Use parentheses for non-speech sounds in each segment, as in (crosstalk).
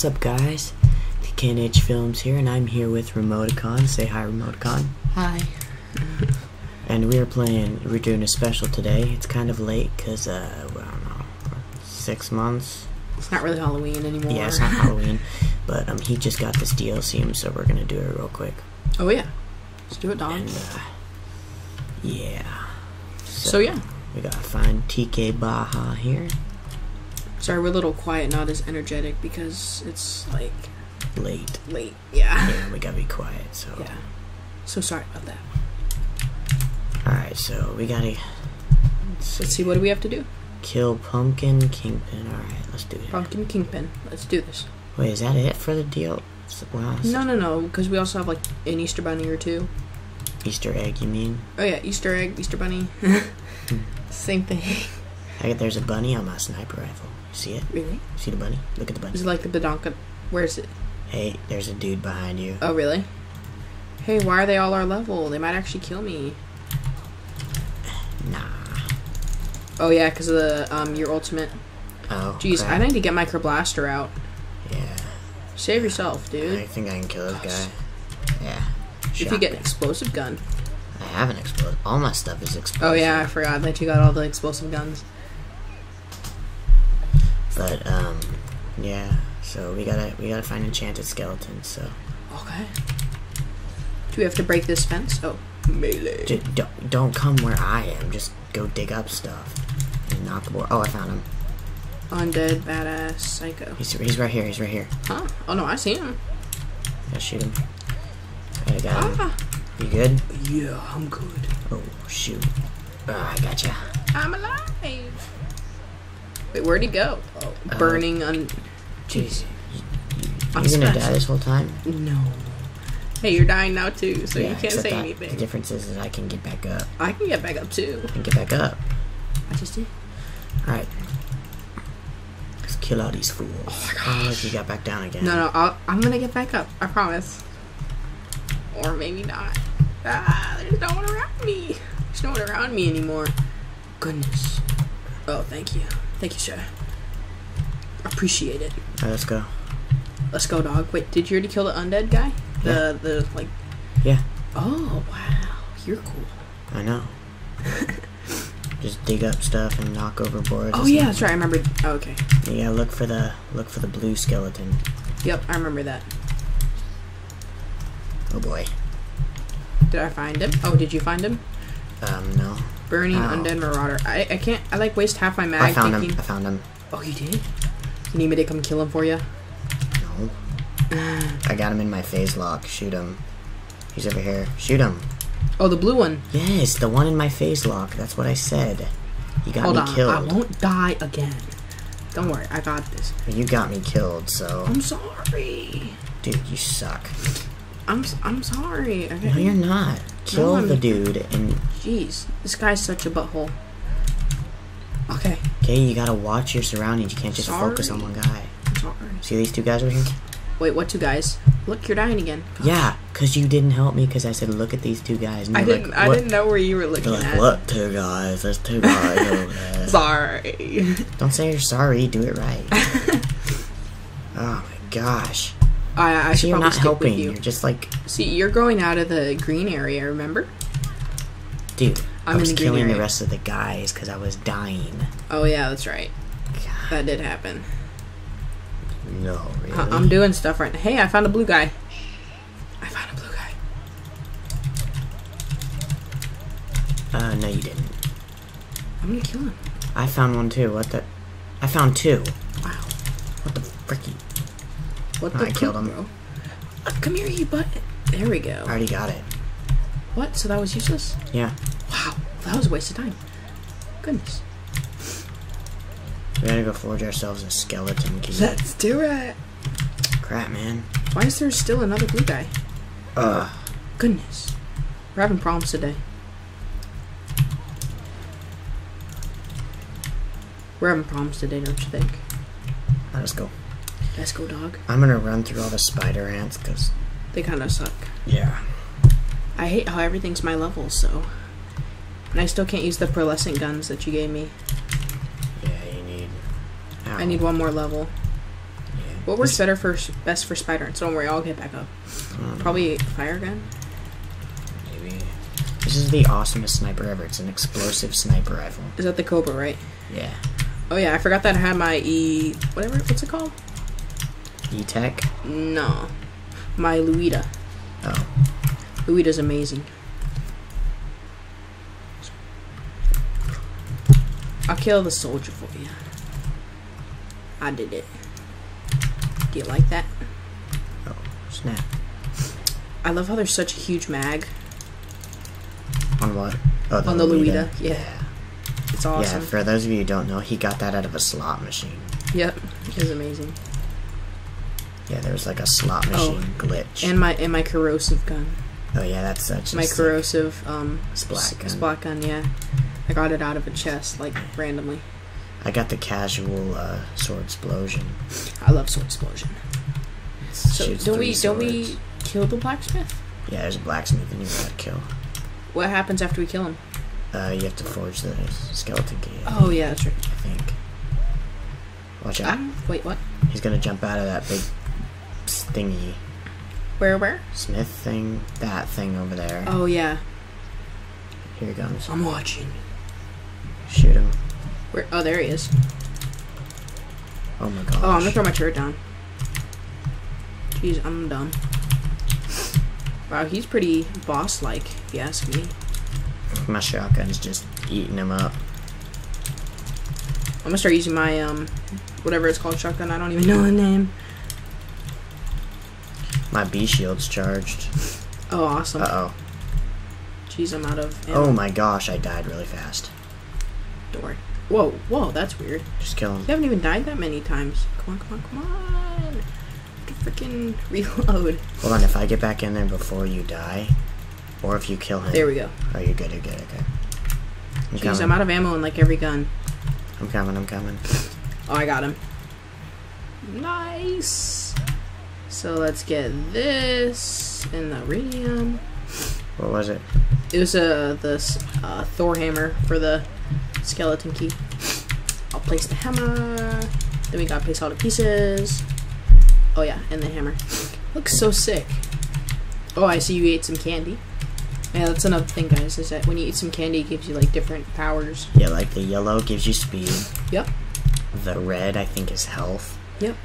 What's up, guys? TKNH Films here, and I'm here with Remotikon. Say hi, Remotikon. Hi. And we are playing, we're doing a special today. It's kind of late because, uh, well, I don't know, six months? It's not really Halloween anymore. Yeah, it's not Halloween. But um, he just got this DLC, so we're gonna do it real quick. oh yeah. Let's do it, Dom. And, uh, yeah. So yeah. We gotta find TK Baha here. Sorry, we're a little quiet, not as energetic because it's like Late. late. Yeah. Yeah, we gotta be quiet, so. Yeah. So sorry about that. Alright, so we gotta. Let's Let's see what do we have to do. Kill Pumpkin Kingpin. Alright, let's do it. Pumpkin Kingpin. Let's do this. Wait, is that it for the deal? Wow. No, no, no, because we also have like an Easter bunny or two. Easter egg, you mean? Oh yeah, Easter egg, Easter bunny. (laughs) Hmm. Same thing. Hey, there's a bunny on my sniper rifle. See it? really? See the bunny? Look at the bunny. Is it like the Badonka? Where is it? Hey, there's a dude behind you. Oh really? Hey, why are they all our level? They might actually kill me. Nah. Oh yeah, because of the um your ultimate. Oh. Jeez, crap. I need to get my blaster out. Yeah. Save yourself, dude. I think I can kill this guy. Yeah. If you get an explosive gun. I have an explosive. All my stuff is explosive. Oh yeah, I forgot that you got all the explosive guns. But um, yeah. So we gotta we gotta find enchanted skeletons. So Okay. Do we have to break this fence? Oh, melee. J- don't don't come where I am. Just go dig up stuff and knock the board. Oh, I found him. Undead, badass, psycho. He's he's right here. He's right here. Huh? Oh no, I see him. Gotta shoot him. I got him. Ah, You good? yeah, I'm good. Oh shoot. Oh, I gotcha. I'm alive. Wait, where'd he go? Oh, burning un. Jeez. I'm You gonna die this whole time? No. Hey, you're dying now too, so you can't say anything. The difference is, is I can get back up. I can get back up too. I can get back up. I just did. Alright. Let's kill all these fools. Oh my look, you got back down again. No, no, I'll, I'm gonna get back up. I promise. Or maybe not. Ah, there's no one around me. There's no one around me anymore. Goodness. Oh, thank you. Thank you, sir. Appreciate it. Alright, let's go. Let's go, dog. Wait, did you already kill the undead guy? The the like. Yeah, Oh wow, you're cool. I know. (laughs) Just dig up stuff and knock over boards. Oh yeah, that's right. I remember. Oh, okay. You gotta look for the look for the blue skeleton. Yep, I remember that. Oh boy. Did I find him? Oh, did you find him? Um, no. Burning undead marauder. I I can't. I like waste half my mag I found thinking. him. I found him. Oh, you did? You need me to come kill him for you? No. I got him in my phase lock. Shoot him. He's over here. Shoot him. Oh, the blue one. Yes, the one in my phase lock. That's what I said. You got Hold me on, killed. I won't die again. Don't worry, I got this. You got me killed, so I'm sorry. dude, you suck. I'm I'm sorry. No, you're not. Kill the dude, and Jeez, this guy's such a butthole. Okay, okay, you gotta watch your surroundings. You can't just focus on one guy. Sorry. See these two guys over here? Wait, what two guys? Look, you're dying again. Yeah, cause you didn't help me. Cause I said, look at these two guys. And I didn't. Like, I didn't know where you were looking like, at. what two guys? There's two guys over there. (laughs) Sorry. Don't say you're sorry. Do it right. (laughs) oh my gosh. I I should you're probably not stick helping. with you. You're just like, See, you're going out of the green area. Remember? dude. I'm I in was the green killing the rest of the guys because I was dying. Oh yeah, that's right. God, That did happen. no, really. I- I'm doing stuff right now. Hey, I found a blue guy. I found a blue guy. Uh, no, you didn't. I'm gonna kill him. I found one too. What the? I found two. Wow. What the fricky? What the I killed him. bro? Uh, come here, you butt. There we go. I already got it. What? So that was useless? Yeah. Wow, that was a waste of time. Goodness. We gotta go forge ourselves a skeleton key. Let's do it. Crap, man. Why is there still another blue guy? Ugh. Goodness. We're having problems today. We're having problems today, don't you think? Let's go. Let's go, dog. I'm gonna run through all the spider ants because They kind of suck. yeah. I hate how everything's my level, so. And I still can't use the pearlescent guns that you gave me. Yeah, you need. I need one more level. Yeah. What works better for best for spider ants? Don't worry, I'll get back up. Um, Probably fire gun. maybe. This is the awesomest sniper ever. It's an explosive sniper rifle. Is that the Cobra, right? Yeah. Oh yeah, I forgot that I had my E. Whatever. What's it called? E-Tech. No, my Lyuda. Oh. Lyuda's amazing. I'll kill the soldier for you. I did it. Do you like that? Oh. Snap. I love how there's such a huge mag On what? Oh, on the Lyuda. Yeah, it's awesome. Yeah, for those of you who don't know, he got that out of a slot machine. Yep, it's amazing. Yeah, there was like a slot Oh, machine glitch. And my and my corrosive gun. oh yeah, that's such My corrosive um Splat gun. splat gun. Yeah, I got it out of a chest like randomly. I got the casual uh, Swordsplosion. I love Swordsplosion. So don't we don't we kill the blacksmith? Yeah, there's a blacksmith and you gotta kill. What happens after we kill him? Uh, you have to forge the skeleton key. Oh yeah, that's right. I think. Watch out. Ah, wait, what? He's gonna jump out of that big thingy. Where where? Smith thing. That thing over there. Oh yeah, Here he comes. I'm watching. Shoot him. Where? Oh, there he is. Oh my god. Oh, I'm gonna throw my turret down. Jeez, I'm done. Wow, he's pretty boss-like, if you ask me. My shotgun's just eating him up. I'm gonna start using my um, whatever it's called, shotgun. I don't even know the name. My Bee shield's charged. (laughs) Oh, awesome. Uh oh. Jeez, I'm out of. Ammo. Oh my gosh, I died really fast. Don't worry. Whoa, whoa, that's weird. Just kill him. You haven't even died that many times. Come on, come on, come on. To freaking (laughs) reload. Hold on, if I get back in there before you die, or if you kill him. There we go. Oh, you're good, you're good, okay. I'm Jeez, coming. I'm out of ammo in like every gun. I'm coming, I'm coming. (laughs) Oh, I got him. Nice. So let's get this in the radium. What was it? It was uh, this uh, Thor hammer for the skeleton key. I'll place the hammer. Then we gotta place all the pieces. Oh yeah, and the hammer. Looks so sick. Oh, I see you ate some candy. Yeah, that's another thing, guys. Is that when you eat some candy, it gives you like different powers. Yeah, like the yellow gives you speed. Yep. The red, I think, is health. Yep.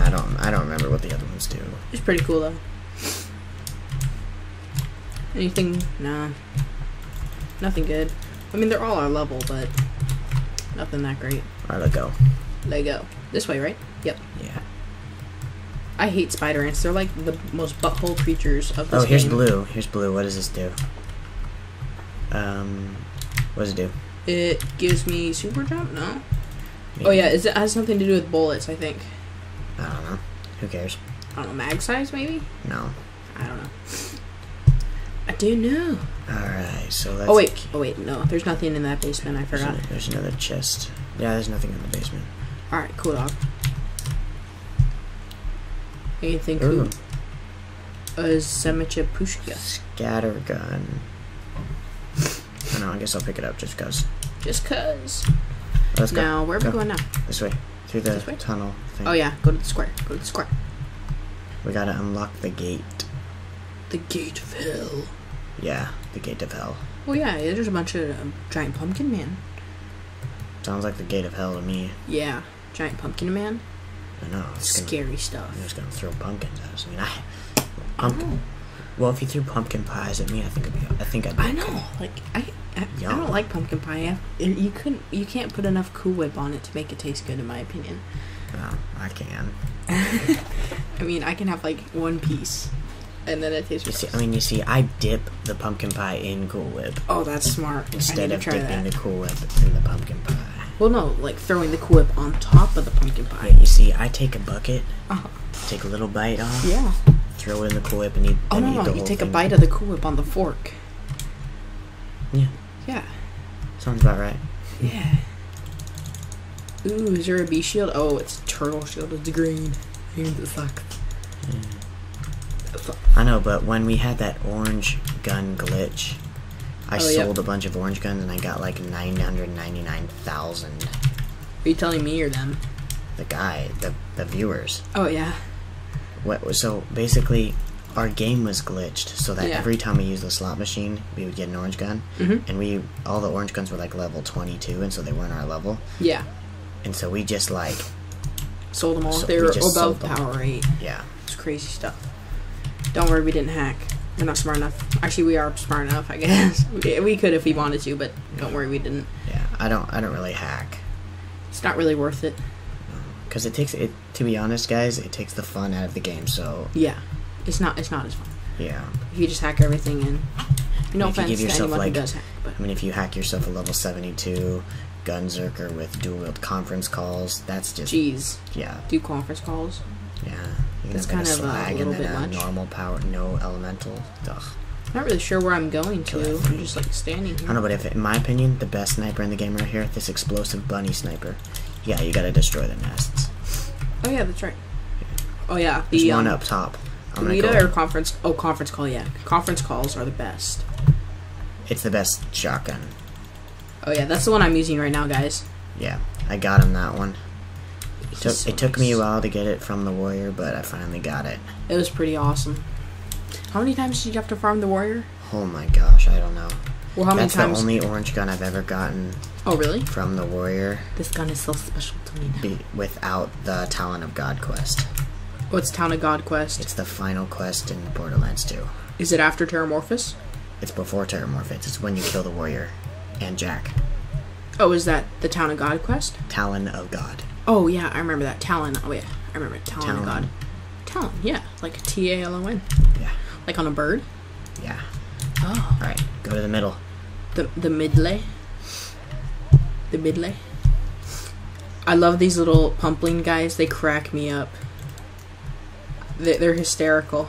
I don't, I don't remember what the other ones do. It's pretty cool though. Anything? Nah. Nothing good. I mean, they're all our level, but nothing that great. Alright, let go. Let go. This way, right? Yep. Yeah. I hate spider ants. They're like the most butthole creatures of this Oh, here's game. blue. Here's blue. What does this do? Um, what does it do? It gives me super jump. No. Maybe- Oh yeah, is it has something to do with bullets? I think. I don't know. Who cares? I don't know. Mag size, maybe. No. I don't know. I do know. Alright, so let's. Oh wait. Oh wait. No, there's nothing in that basement. I There's, forgot. an- there's another chest. Yeah, there's nothing in the basement. All right. Cool dog. Anything cool? A Zemicha Pushka. Scatter gun. I don't know, I guess I'll pick it up just cause. Just cause. Let's go. Now, where are we Go. going now? This way. Through the tunnel thing. Oh yeah, go to the square. Go to the square. We gotta unlock the gate. The gate of hell. Yeah, the gate of hell. Oh yeah, there's a bunch of um, giant pumpkin man. Sounds like the gate of hell to me. Yeah, giant pumpkin man. I know. It's gonna, Scary I'm stuff. just gonna throw pumpkins at us. I mean, I. Pumpkin. Well, if you threw pumpkin pies at me, I think I'd be. I think I'd. Be I know. Like I, I, I don't like pumpkin pie. You couldn't. You can't put enough Cool Whip on it to make it taste good, in my opinion. Oh, I can. (laughs) I mean, I can have like one piece, and then it tastes. You see. I mean, you see, I dip the pumpkin pie in Cool Whip oh, that's smart. Instead of dipping that. the Cool Whip in the pumpkin pie. Well, no, like throwing the Cool Whip on top of the pumpkin Yeah, pie. you see, I take a bucket, Uh-huh. take a little bite off, Yeah. throw it in the Cool Whip, and eat. Oh no, eat no, you take a bite of the Cool Whip on the fork. Yeah, Yeah. sounds about right. Yeah. Ooh, is there a bee shield? Oh, it's turtle shield. It's green. It sucks. Hmm. I know, but when we had that orange gun glitch, I Oh, yeah. sold a bunch of orange guns and I got like nine hundred ninety nine thousand. Are you telling me or them? the guy, the the viewers. Oh yeah. What so basically our game was glitched so that Yeah. every time we used the slot machine, we would get an orange gun, Mhm. and we all the orange guns were like level 22, and so they weren't our level, Yeah. and so we just like Sold them all. So they were above power eight. yeah. It's crazy stuff. Don't worry, we didn't hack. We're not smart enough. Actually, we are smart enough, I guess. (laughs) we, we could if we wanted to, but don't worry, we didn't. Yeah, I don't I don't really hack It's not really worth it. because it takes it to be honest, guys, it takes the fun out of the game. So Yeah, it's not. It's not as fun. yeah, If you just hack everything in. No If you offense give to yourself, anyone like- who does hack, but I mean if you hack yourself a level 72 Gunzerker with dual wield conference calls, that's just jeez, yeah do conference calls. yeah. You That's kind of, a and little bit a much. normal power, no elemental. Ugh. I'm not really sure where I'm going to. I'm just like standing here. I don't know, but if in my opinion, the best sniper in the game right here, this explosive bunny sniper. Yeah, you gotta destroy the nests. Oh yeah, that's right. Oh yeah, There's one um, up top. I'm Lita go. or conference. Oh, conference call. Yeah, conference calls are the best. It's the best shotgun. Oh yeah, that's the one I'm using right now, guys. Yeah, I got him that one. It took, so it took me a while to get it from the warrior, but I finally got it. It was pretty awesome. How many times did you have to farm the warrior? Oh my gosh, I don't know. Well, how many That's times? the only orange gun I've ever gotten Oh really? from the warrior This gun is so special to me now. be, without the Talon of God quest. What's Town of God quest? It's the final quest in Borderlands 2. Is it after Terramorphous? It's before Terramorphous. It's when you kill the warrior and Jack. Oh, is that the Town of God quest? Talon of God. Oh yeah, I remember that. Talon. Oh yeah, I remember it. Talon, of God. Talon. Yeah, like T A L O N. Yeah. Like on a bird. Yeah. Oh. Alright, go to the middle. The the midlay. The midlay. I love these little pumpling guys. They crack me up. They, they're hysterical.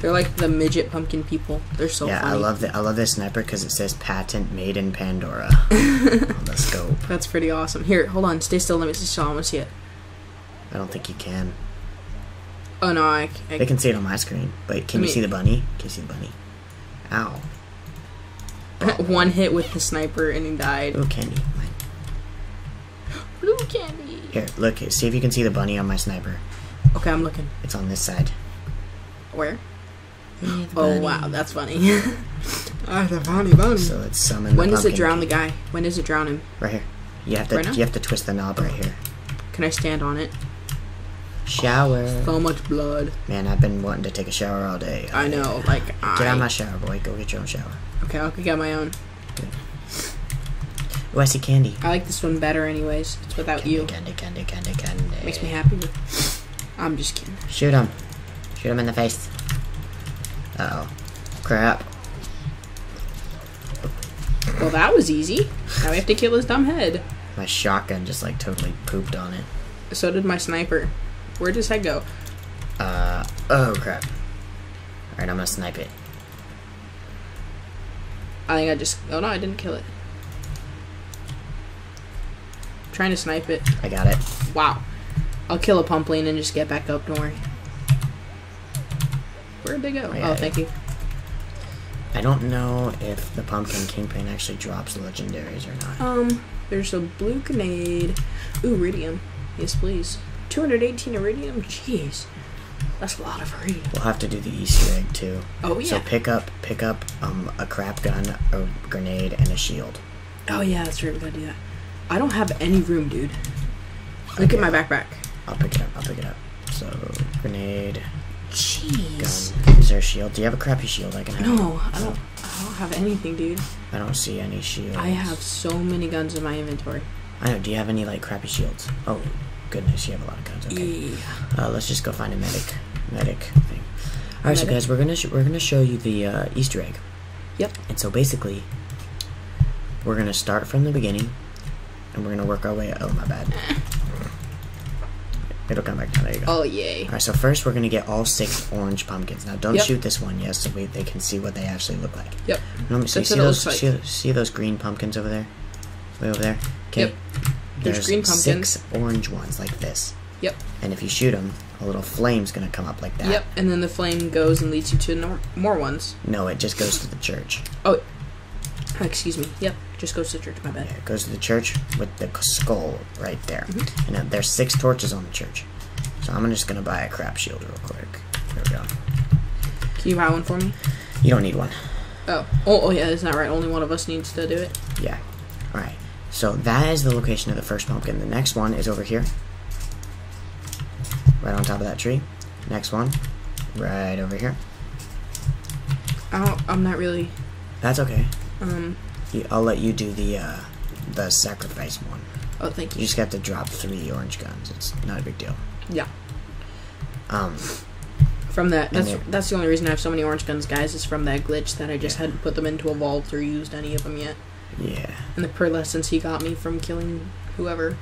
They're like the midget pumpkin people. They're so yeah, funny. I love the I love this sniper because it says patent made in Pandora (laughs) on the scope. That's pretty awesome. Here, hold on. Stay still. Let me see. So I want to see it. I don't think you can. Oh no, I. I They can see it on my screen, but can I you see the bunny? Can you see the bunny? Ow. (laughs) one hit with the sniper and he died. Ooh, candy. Blue (gasps) candy. Here, look. See if you can see the bunny on my sniper. Okay, I'm looking. It's on this side. Where? Yeah, Oh wow, that's funny. (laughs) ah, the funny bunny. So let's summon. when the does it pumpkin drown the guy? When does it drown him? Right here. You have to. Right now? you have to twist the knob right here. Can I stand on it? Shower. So much blood. Man, I've been wanting to take a shower all day. I know. Like Get I. out of my shower, boy. Go get your own shower. Okay, I'll get my own. Oh, I see candy. I like this one better, anyways. It's without Candy, you. candy, candy, candy, candy. Makes me happy. I'm just kidding. Shoot him. Shoot him in the face. Uh oh. Crap. Well, that was easy. Now we have to kill his dumb head. My shotgun just like totally pooped on it. So did my sniper. Where'd his head go? Uh, oh crap. Alright, I'm gonna snipe it. I think I just. Oh no, I didn't kill it. trying to snipe it. I got it. Wow. I'll kill a pumpling and just get back up. Don't worry. Where'd they go? Oh, yeah, oh, thank you. I don't know if the pumpkin kingpin actually drops legendaries or not. Um, there's a blue grenade. Ooh, iridium. Yes, please. 218 iridium? Jeez. That's a lot of iridium. We'll have to do the Easter egg too. Oh, yeah. So pick up, pick up um a crap gun, a grenade, and a shield. Oh, yeah, that's right. We gotta do that. I don't have any room, dude. Look at my backpack. I'll pick it up. I'll pick it up. So grenade, Jeez. gun. Is there a shield? Do you have a crappy shield I can have? No, I don't. I don't have anything, dude. I don't see any shields. I have so many guns in my inventory. I know. Do you have any like crappy shields? Oh, goodness, you have a lot of guns. Okay. Yeah. Uh, let's just go find a medic, medic thing. All right, so guys, we're gonna we're gonna show you the uh, Easter egg. Yep. And so basically, we're gonna start from the beginning, and we're gonna work our way. Oh, my bad. (laughs) It'll come back now. There you go. Oh, yay. All right, so first we're gonna get all six orange pumpkins. Now, don't Yep. shoot this one yet, so we, they can see what they actually look like. Yep. Let me see, see those looks see, see those green pumpkins over there, way over there. Okay. Yep. There's green pumpkins. Six orange ones like this, Yep. and if you shoot them, a little flame's gonna come up like that. Yep. And then the flame goes and leads you to nor- more ones. No, it just goes to the church. Oh. Oh, excuse me. Yep. Just goes to the church. My bad. Yeah, it goes to the church with the skull right there. Mhm. And uh, there's six torches on the church. So I'm just gonna buy a crap shield real quick. There we go. Can you buy one for me? You don't need one. Oh. Oh, oh yeah, isn't that right? Only one of us needs to do it. Yeah. Alright. So that is the location of the first pumpkin. The next one is over here. Right on top of that tree. Next one. Right over here. I don't, I'm not really. That's okay. Um. I'll let you do the uh, the sacrifice one. Oh, thank You you. just have to drop three orange guns. It's not a big deal. Yeah. Um, From that, that's they- that's the only reason I have so many orange guns, guys. Is from that glitch that I just Yeah. hadn't put them into a vault or used any of them yet. yeah. And the pearlescence he got me from killing whoever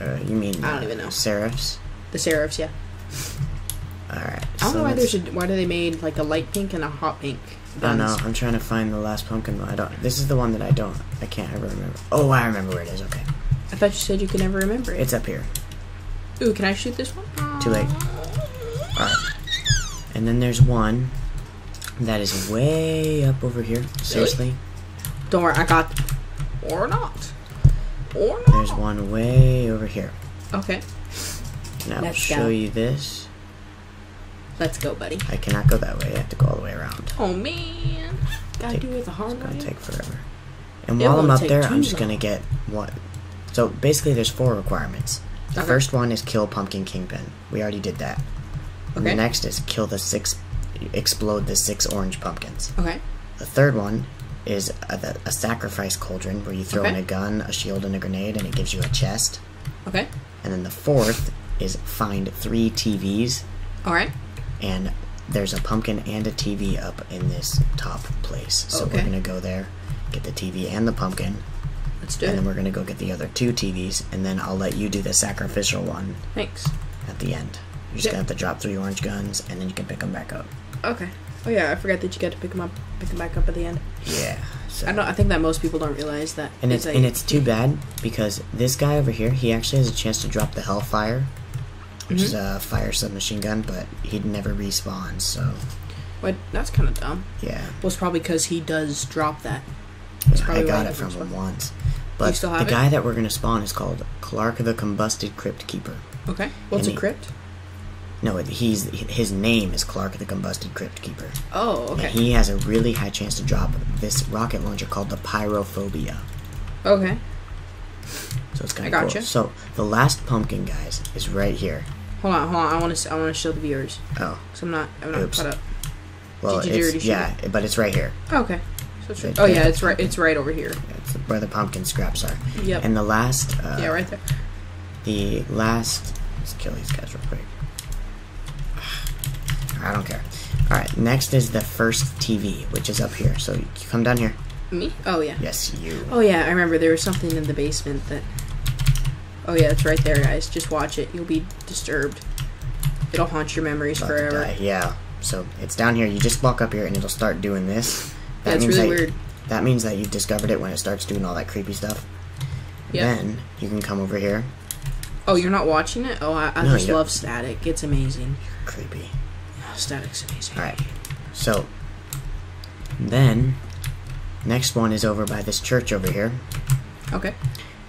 Uh, you mean I don't uh, even know. Seraphs? the seraphs. Yeah. All right. I don't so know why there's a why do they made like a light pink and a hot pink. I don't know. I'm trying to find the last pumpkin. I don't. This is the one that I don't. I can't ever remember. Oh, I remember where it is. Okay, I thought you said you could never remember it. it's up here. Ooh, can I shoot this one? Too late. All right. And then there's one that is way up over here. Seriously, Don't worry, I got. Or not. Or not. there's one way over here. Okay, And I'll show go. you this. Let's go, buddy. I cannot go that way. I have to go all the way around. Oh man, gotta Take- do it the hard It's gonna take forever. And It while I'm up there, I'm just long. gonna get what. So basically, there's four requirements. The Okay. first one is kill Pumpkin Kingpin. We already did that. And the next is kill the six, explode the six orange pumpkins. Okay. The third one is a, the- a sacrifice cauldron where you throw in a gun, a shield, and a grenade, and it gives you a chest. Okay. And then the fourth is find three TVs, All right. And there's a pumpkin and a TV up in this top place. So we're gonna go there, get the TV and the pumpkin, Let's do and it. And then we're gonna go get the other two TVs, and then I'll let you do the sacrificial one Thanks. at the end. You're just Yep. gonna have to drop three orange guns, and then you can pick them back up. Okay. Oh yeah, I forgot that you got to pick them up, pick them back up at the end. Yeah. So. I don't. I think that most people don't realize that. And it's a- and it's too bad because this guy over here, he actually has a chance to drop the Hellfire, which is Mm-hmm. a fire submachine gun, but he'd never respawn. So What? That's kind of dumb. yeah, Well, it's probably because he does drop that. yeah, I got it from him once. But the it? guy that we're gonna spawn is called Clark the Combusted Crypt Keeper. Okay. What's And a he- crypt? No, he's his name is Clark the Combusted Crypt Keeper. Oh, okay. And he has a really high chance to drop this rocket launcher called the Pyrophobia. okay. So it's kind I of gotcha. cool. So the last pumpkin, guys, is right here. Hold on, hold on. I want to. I want to show the viewers. Oh, So I'm not. I'm not Oops. caught up. well, Did you it's yeah, but it's right here. Oh, okay. So it's right. Right Oh yeah, it's right. It's right over here. It's where the pumpkin scraps are. Yep. And the last, uh, yeah, right there. The last, let's kill these guys real quick. (sighs) I don't care. All right, next is the first TV, which is up here. So you come down here. Me? Oh yeah. Yes, you. Oh yeah, I remember there was something in the basement that. Oh yeah, it's right there, guys. Just watch it. You'll be disturbed. It'll haunt your memories About forever. Yeah. So it's down here. You just walk up here, and it'll start doing this. Yeah, it's means really that, weird. That means that you've discovered it when it starts doing all that creepy stuff. Yeah. Then you can come over here. Oh, you're not watching it? Oh, I, I No, just love static. It's amazing. Creepy. Oh, static's amazing. All right. So then, next one is over by this church over here. Okay.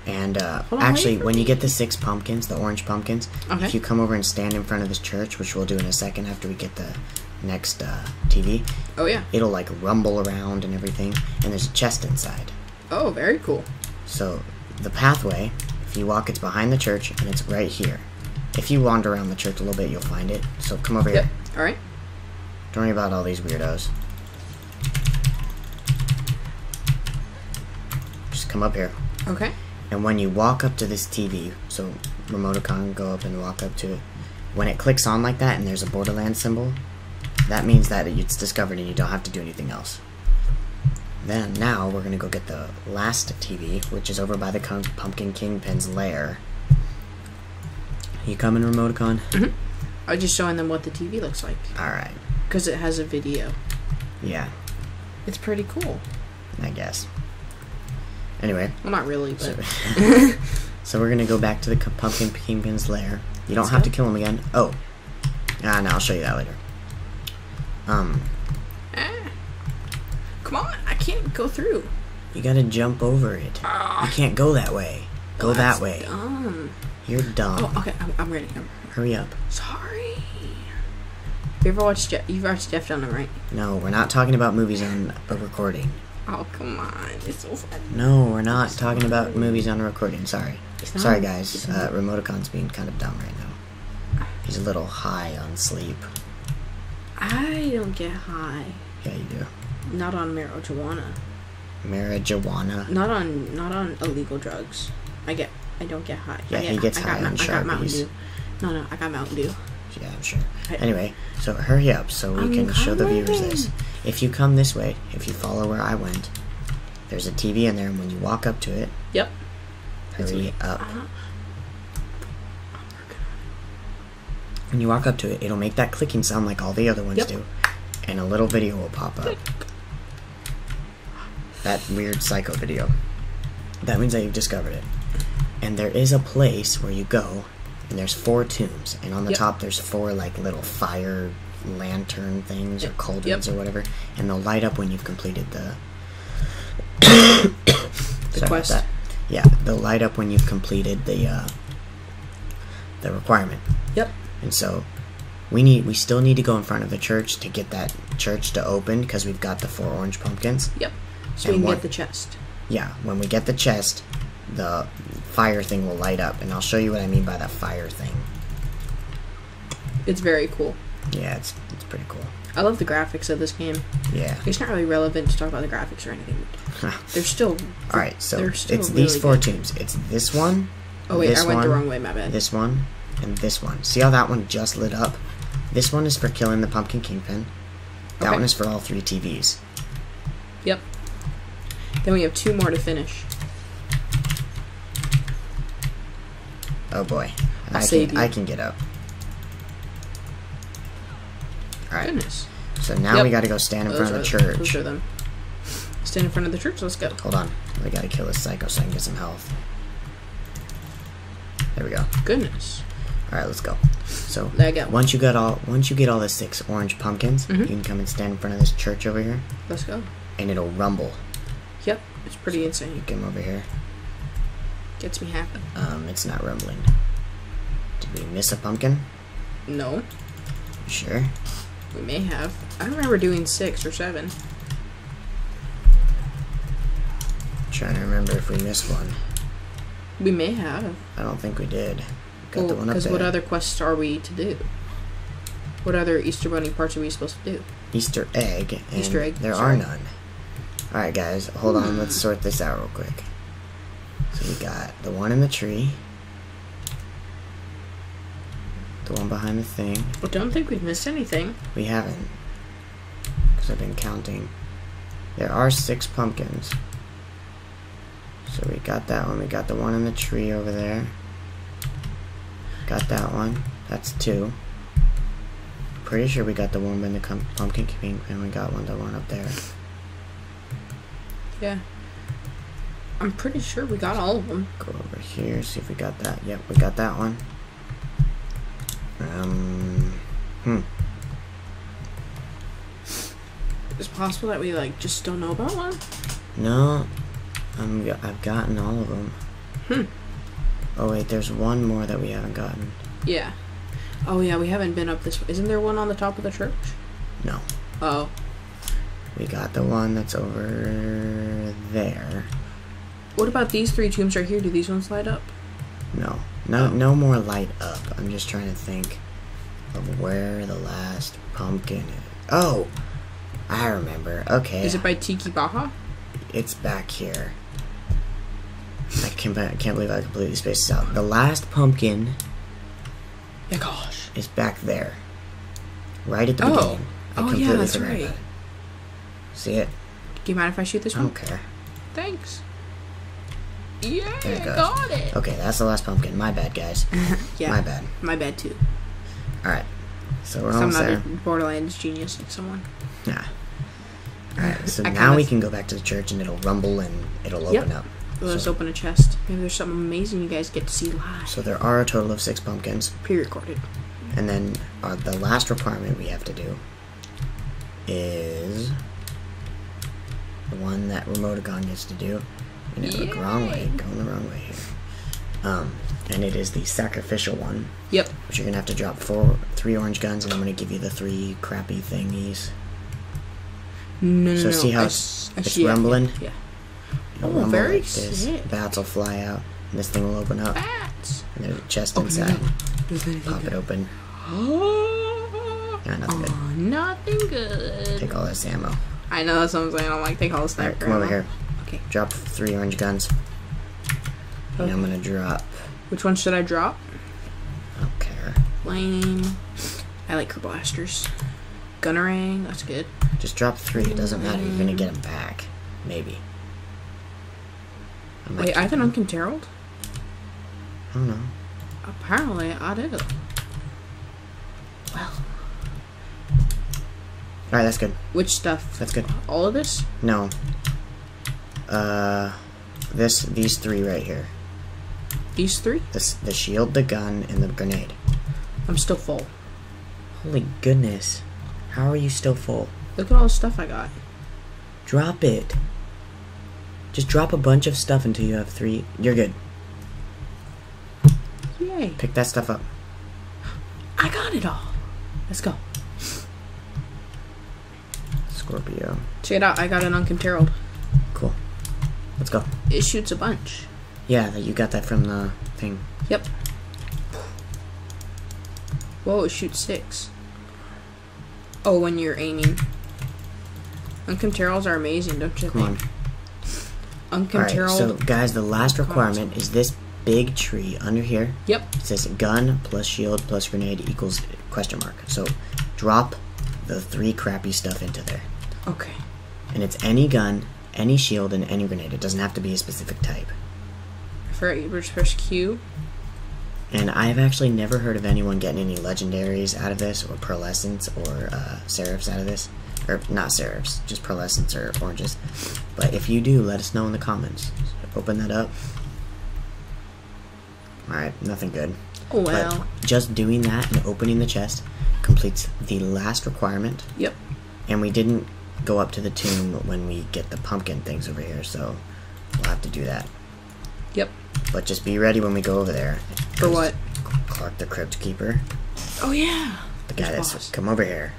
And uh, on, actually, when you get the six pumpkins, the orange pumpkins, Okay. if you come over and stand in front of this church, which we'll do in a second after we get the next uh, TV, Oh yeah. it'll like rumble around and everything, and there's a chest inside. Oh, very cool. So the pathway, if you walk, it's behind the church, and it's right here. If you wander around the church a little bit, you'll find it. So come over Yep. here. All right. Don't worry about all these weirdos. Just come up here. Okay. And when you walk up to this TV, so Remotikon, go up and walk up to it. When it clicks on like that and there's a Borderlands symbol, that means that it's discovered and you don't have to do anything else. Then, now, we're gonna go get the last TV, which is over by the Pumpkin Kingpin's lair. You coming, Remotikon? Mm-hmm. I'm just showing them what the TV looks like Alright. because it has a video. Yeah, It's pretty cool. I guess. Anyway, Well, not really, so, but (laughs) so we're gonna go back to the Pumpkin Kingpin's lair. You don't Let's have go. to kill him again. Oh. Ah, no, I'll show you that later. Um, Ah. come on, I can't go through. You gotta jump over it. You can't go that way. Go that That's way. Dumb. You're dumb. Oh, okay. I'm, I'm ready. I'm Hurry up. sorry. You ever watched Jeff? You've watched Jeff Dunham, right? No, we're not talking about movies on a recording. Oh, come on. It's so fun. No, we're not talking about movies on a recording. Sorry. Sorry, guys. Uh, Remotikon's being kind of dumb right now. He's a little high on sleep. I don't get high. Yeah, you do. Not on marijuana. Marijuana. Not on not on illegal drugs. I get I don't get high. Yeah, I get, he gets I high Ma- on I got Mountain Dew. No, no, I got Mountain Dew. Yeah, I'm sure. I- Anyway, so hurry up so we I'm can show the viewers this. If you come this way, if you follow where I went, there's a TV in there, and when you walk up to it, Yep. It's hurry me. up. Uh-huh. When you walk up to it, it'll make that clicking sound like all the other ones Yep. do, and a little video will pop up. That weird psycho video. That means that you've discovered it. And there is a place where you go, and there's four tombs, and on the Yep. top there's four like little fire lantern things or cauldrons Yep. or whatever, and they'll light up when you've completed the. (coughs) The quest. Yeah, they'll light up when you've completed the uh, the requirement. Yep. And so we need we still need to go in front of the church to get that church to open because we've got the four orange pumpkins. Yep. So And we can one- get the chest. Yeah, when we get the chest, the fire thing will light up, and I'll show you what I mean by that fire thing. It's very cool. Yeah, it's it's pretty cool. I love the graphics of this game. Yeah. It's not really relevant to talk about the graphics or anything. They're still. All right, so still it's these four good. tombs. It's this one. Oh wait, this I went the wrong way. My bad. This one and this one. See how that one just lit up? This one is for killing the pumpkin kingpin. That Okay. one is for all three TVs. Yep. Then we have two more to finish. Oh boy, I save can you. I can get up. All right, Goodness. so now Yep. we got to go stand in Those front of the church. Those are them. Stand in front of the church. Let's go. Hold on, we got to kill this psycho so I can get some health. There we go. Goodness. All right, let's go. So There you go. once you got all once you get all the six orange pumpkins, Mhm. you can come and stand in front of this church over here, Let's go. and it'll rumble. Yep. It's pretty insane. You come over here. Gets me happy. Um, it's not rumbling. Did we miss a pumpkin? No, You sure? We may have. I don't remember doing six or seven. trying to remember if we missed one. We may have. I don't think we did. Got the one Because what other quests are we to do? What other Easter Bunny parts are we supposed to do? Easter egg. Easter egg, There sorry. are none. All right, guys, hold on. Let's sort this out real quick. So we got the one in the tree, the one behind the thing. I don't think we've missed anything. We haven't, because I've been counting. There are six pumpkins. So we got that one. We got the one in the tree over there. Got that one. That's two. Pretty sure we got the one in the pumpkin king, and we got one the one up there. Yeah. I'm pretty sure we got all of them. Go over here, see if we got that. Yep, we got that one. Um, hmm. It's possible that we like just don't know about one. No, I'm I've gotten all of them. Hmm. Oh wait, there's one more that we haven't gotten. Yeah. Oh yeah, we haven't been up this. Isn't there one on the top of the church? No, Oh. we got the one that's over there. What about these three tombs right here? Do these ones light up? No, no, no more light up. I'm just trying to think of where the last pumpkin is. Oh, I remember. Okay, Is it by Tiki Baha? it's back here. I can't, I can't believe I completely spaced this out. The last pumpkin Yeah, gosh. is back there, right at the Oh. beginning. I Oh, yeah, completely that's forgot right. See it? Do you mind if I shoot this I one? don't care. Thanks. Yeah, There it got it. Okay, that's the last pumpkin. My bad, guys. (laughs) Yeah, My bad. My bad too. All right, so we're So I'm almost there. Borderlands genius like someone. Yeah. All right, so (laughs) now we can go back to the church and it'll rumble and it'll Yep. open up. Let's So- open a chest. Maybe there's something amazing you guys get to see live. So there are a total of six pumpkins, Pre-recorded. and then uh, the last requirement we have to do is the one that Remotikon gets to do. You know, wrong way, going the wrong way here. Um, and it is the sacrificial one, Yep. which you're gonna have to drop four, three orange guns, and I'm gonna give you the three crappy thingies. No, no, So no. see how I it's- I it's see it. rumbling? Yeah. You'll Oh, rumble very like this. sick. Bats will fly out, and this thing will open up. Bats. And there's a chest Open inside. there Pop it open. (gasps) Oh, nothing good. nothing good. Take all this ammo. I know that's what I'm saying. I'm like, take all this Alright, sniper come over here. Okay. Drop three orange guns. And I'm gonna drop. Which one should I drop? I don't care. Flame. I like her blasters. Gunnerang. That's good. Just drop three. It doesn't matter. You're gonna get them back. Maybe. I Wait, I have keep an 'em. Unkempt Harold? I don't know. Apparently, I do. Well, Alright, that's good. which stuff? That's good. All of this? No. Uh, this, these three right here. These three? This, the shield, the gun, and the grenade. I'm still full. Holy goodness. How are you still full? Look at all the stuff I got. Drop it. Just drop a bunch of stuff until you have three. You're good. Yay. Pick that stuff up. I got it all. Let's go. Scorpio. Check it out. I got an Unkempt Harold. Let's go. It shoots a bunch. Yeah, you got that from the thing. Yep. Whoa, it shoots six. Oh, when you're aiming. Unkempt Harolds are amazing, don't you Come on. think? Alright, Unkempt Harold. so guys, the last requirement is this big tree under here. Yep. It says gun plus shield plus grenade equals question mark. So drop the three crappy stuff into there. Okay. And it's any gun, any shield, and any grenade. It doesn't have to be a specific type. For you just press Q. And I've actually never heard of anyone getting any legendaries out of this, or pearlescents, or uh, seraphs out of this. Or not seraphs, just pearlescents or oranges. But if you do, let us know in the comments. So open that up. Alright, nothing good. Well. But just doing that and opening the chest completes the last requirement. Yep. And we didn't go up to the tomb when we get the pumpkin things over here, so we'll have to do that. Yep. But just be ready when we go over there. For what? Clark the Crypt Keeper. Oh yeah. The guy that's boss? come over here.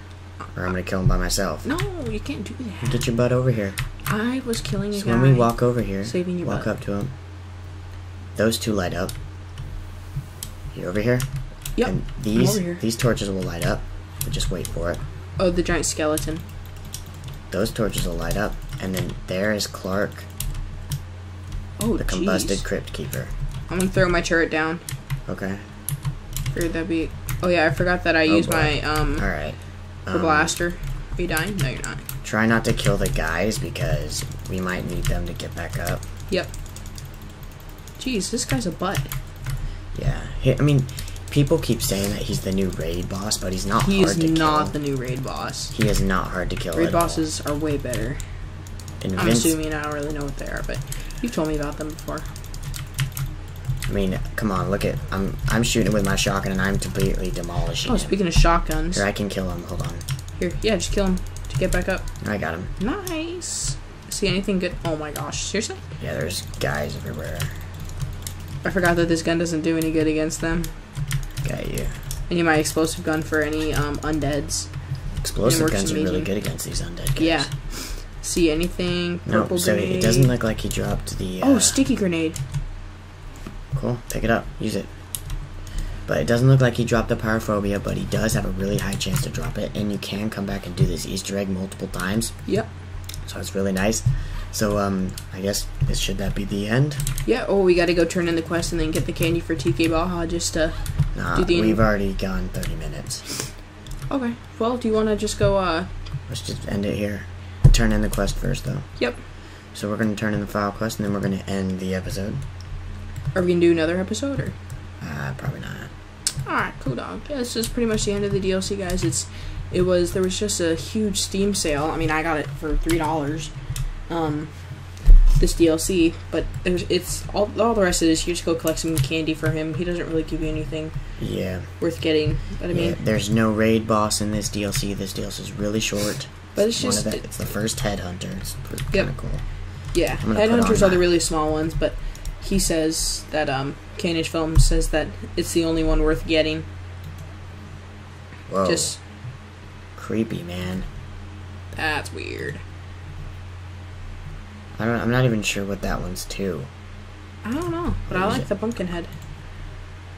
Or I'm gonna kill him by myself. No, you can't do that. Get your butt over here. I was killing a So when we walk over here, saving your walk butt. up to him. Those two light up. You over here? Yep. And these over here. these torches will light up. But just wait for it. Oh, the giant skeleton. Those torches will light up. And then there is Clark, Oh, the combusted jeez. Crypt Keeper. I'm gonna throw my turret down. Okay. Figured that'd be. Oh yeah, I forgot that I Oh, used boy. my um Alright. for blaster. Are you dying? No, you're not. Try not to kill the guys because we might need them to get back up. Yep. Jeez, this guy's a butt. Yeah. I mean, people keep saying that he's the new raid boss, but he's not He is not kill. the new raid boss. He is not hard to kill. Raid at all. bosses are way better. And I'm assuming I don't really know what they are, but you've told me about them before. I mean, come on, look at I'm I'm shooting with my shotgun and I'm completely demolishing Oh, him. speaking of shotguns, Here, I can kill him. Hold on. here, yeah, just kill him to get back up. I got him. Nice. See anything good? Oh my gosh, seriously? Yeah, there's guys everywhere. I forgot that this gun doesn't do any good against them. Got you. I need my explosive gun for any um, undeads. Explosive guns are really good against these undead guys. Yeah. See anything? No, so grenade. it doesn't look like he dropped the. Uh, Oh, sticky grenade. Cool. Pick it up. Use it. But it doesn't look like he dropped the pyrophobia, but he does have a really high chance to drop it, and you can come back and do this Easter egg multiple times. Yep. So it's really nice. So um, I guess this should that be the end? Yeah. Oh, we got to go turn in the quest and then get the candy for TK Baha. Just uh. Nah, Do the- we've already gone 30 minutes. Okay. Well, do you want to just go? Uh. Let's just end it here. Turn in the quest first, though. Yep. So we're gonna turn in the file quest, and then we're gonna end the episode. Are we gonna do another episode or? Uh, probably not. Alright, cool dog. Yeah, this is pretty much the end of the DLC, guys. It's it was there was just a huge Steam sale. I mean, I got it for three dollars. Um, this DLC, but there's it's all all the rest of this. You just go collect some candy for him. He doesn't really give you anything Yeah. worth getting. But I mean, yeah. There's no raid boss in this DLC. This DLC is really short. But it's one just of the, it's the first headhunter. It's kind Yep. of cool. yeah. I'm gonna put Headhunters are the really small ones, but he says that um K&H says that it's the only one worth getting. Whoa, Just creepy, man. that's weird. I don't. I'm not even sure what that one's to. I don't know, but I like it? the pumpkin head.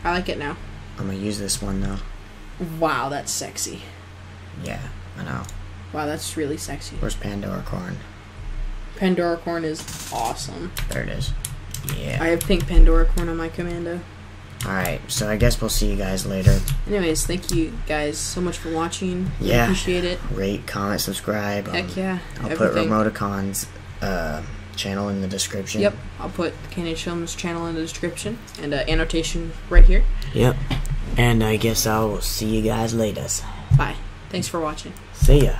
I like it now. I'm gonna use this one though. Wow, that's sexy. Yeah, I know. Wow, that's really sexy. Where's Pandora Corn? Pandora corn is awesome. There it is. Yeah. I have pink Pandora corn on my commando. All right. So I guess we'll see you guys later. Anyways, thank you guys so much for watching. We Yeah. appreciate it. Rate, comment, subscribe. Heck Um, yeah. I'll everything. put Remotikon's uh, channel in the description. Yep, I'll put KNH Films channel in the description and uh, annotation right here. Yep. And I guess I'll see you guys later. Bye. Thanks for watching. See ya.